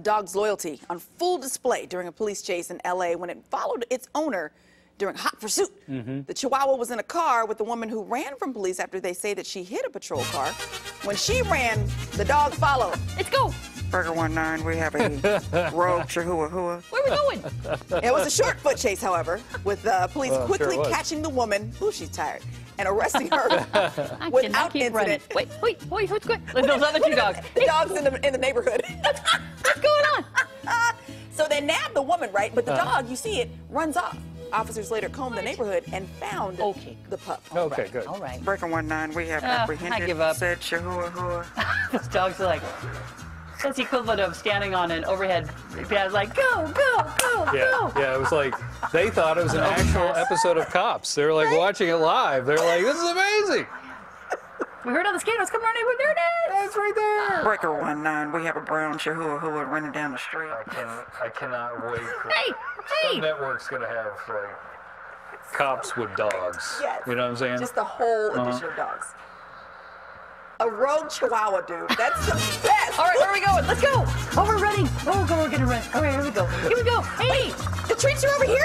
Dog's loyalty on full display during a police chase in LA when it followed its owner during hot pursuit. The Chihuahua was in a car with the woman who ran from police after they say that she hit a patrol car. When she ran, the dog followed. Let's go. Burger one nine, we have a rogue chihuahua. Where are we going? It was a short foot chase, however, with uh, police Well, I'm sure quickly catching the woman. Ooh, she's tired. And arresting her I cannot without keep running. Wait, wait, wait, what's going Look, those other two dogs. The dog's in the, in the neighborhood. The woman, right? But the Uh. dog, you see it, runs off. Officers later combed the neighborhood and found Okay. the pup. Okay, good. All right. Breaker one nine, we have I apprehended give up. said chihuahua. Those dogs are like, that's the equivalent of standing on an overhead pad, like, go, go, go, Yeah, go. yeah. It was like they thought it was an actual episode of Cops. They were like watching it live. They're like, "This is amazing." We heard all the skaters come running, but there it is. It's right there. Breaker one nine, we have a brown chihuahua running down the street. I cannot, I cannot wait. For, Hey, Some hey. network's gonna have like cops with dogs. Yes. You know what I'm saying? Just the whole Uh-huh. edition of dogs. A rogue chihuahua, dude. That's the best. All right, where are we going? Let's go. Oh, we're running. Oh, go, we're gonna run. All right, here we go. Here we go. Hey. The treats are over here.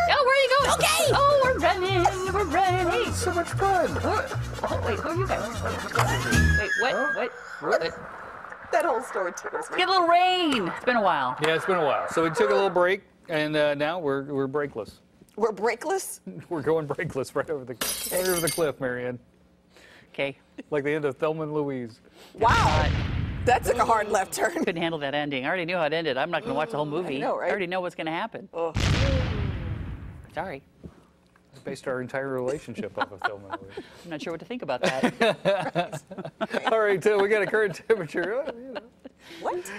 Running. So much fun. Oh, wait, who are you guys? Wait, what? What? What? That whole story tickles me. Get a little rain. It's been a while. Yeah, it's been a while. So we took a little break, and uh, now we're we're breakless. We're breakless. We're going breakless right over the right over the cliff, Marianne. Okay. Like the end of Thelma and Louise. Wow. Uh, That took a hard left turn. couldn't handle that ending. I already knew how it ended. I'm not going to watch the whole movie. know, right? already know what's going to happen. Oh. Sorry. Based our entire relationship off of Thelma and Louise. I'm not sure what to think about that. All right, uh, we got a current temperature. you know. What?